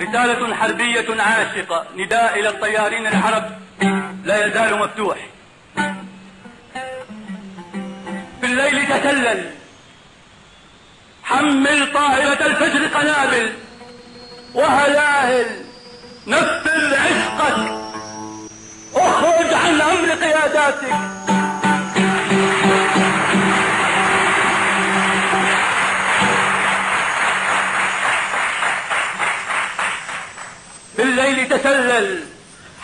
رسالة حربية عاشقة نداء إلى الطيارين العرب لا يزال مفتوح. في الليل تسلل حمل طائرة الفجر قنابل وهلاهل نفذ عشقك اخرج عن أمر قياداتك. تسلل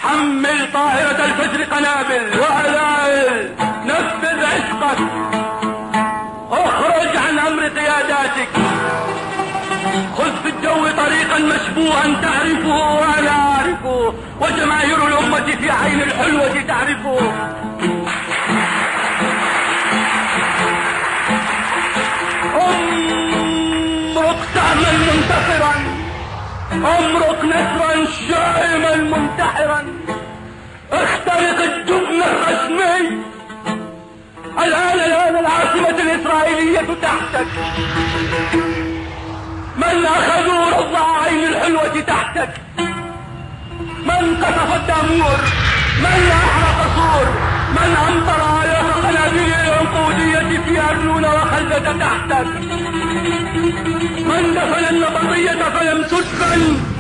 حمل طائرة الفجر قنابل وهلاهل نفذ عشقك. أخرج عن أمر قياداتك. خذ في الجو طريقا مشبوها تعرفه وأنا اعرفه وجماهير الأمة في عين الحلوة تعرفه. امرق نسرا شائما منتحرا. أخترق الجبن الرسمي. الان الآن العاصمة الإسرائيلية تحتك. من أخذوا رضع عين الحلوة تحتك؟ من قصف الدامور من أحرق صور من أمطر على قنابل العنقودية في أرنون وخلدة تحتك؟ من دفن النبطية فلم تدفن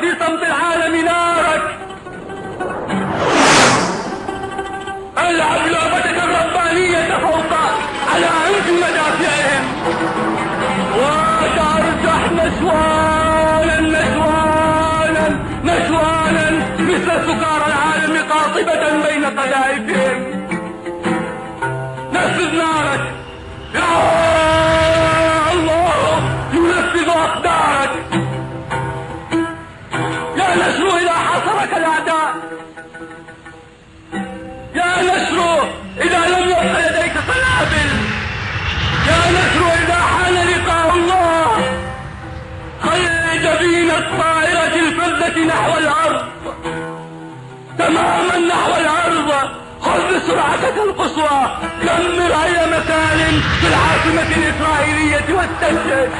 في صمت العالم نارك. العب لعبتك الربانية فوق على عند مدافعهم وترجح نسوانا نسوانا نسوانا مثل سكار العالم قاطبة بين قذائفهم. نحو الأرض. تماما نحو الأرض. خذ بسرعتك القصوى. دمر أي مكان في العاصمة الإسرائيلية واستنجد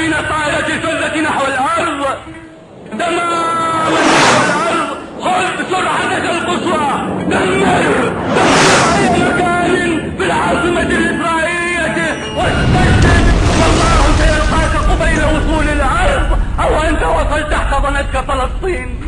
خل جبين الطائرة الفذة نحو الأرض. تماما نحو الأرض. خذ بسرعتك القصوى. دمر. دمر أي مكان في العاصمة الإسرائيلية. واستشهد والله سيلقاك قبيل وصول الأرض. أو أنت وصلت احتضنتك فلسطين.